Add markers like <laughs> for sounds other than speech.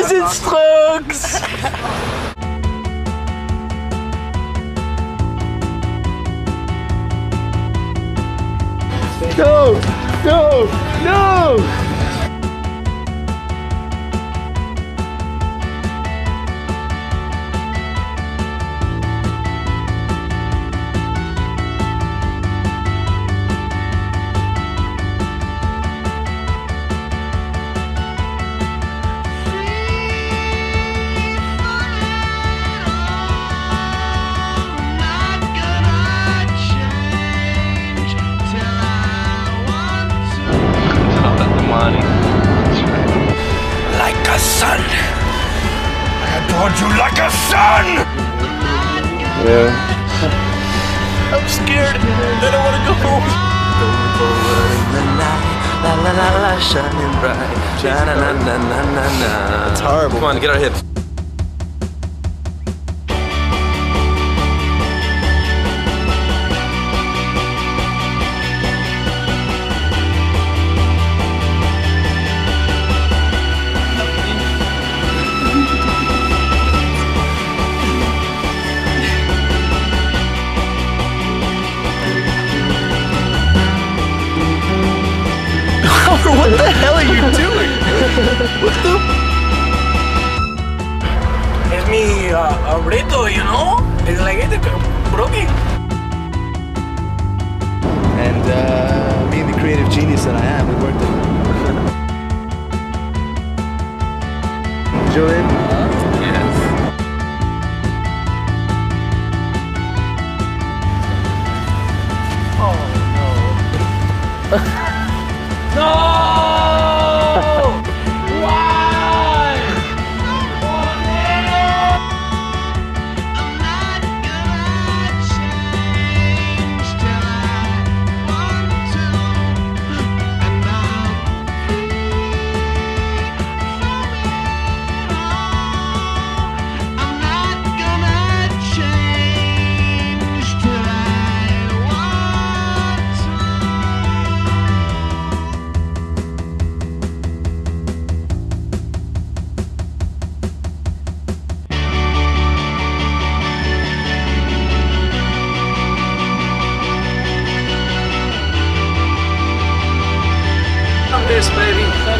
Strokes! No! No! No! You like a son. Yeah. I'm scared. I don't want to go home. La la la la, shining bright. Na na na na na na. It's horrible. Come on, get our hips. <laughs> what the hell are you doing? what the? Es mi uh, abrito, you know? It's like it's broken. And uh, being the creative genius that I am, we worked it. Julian? Yes. this, baby.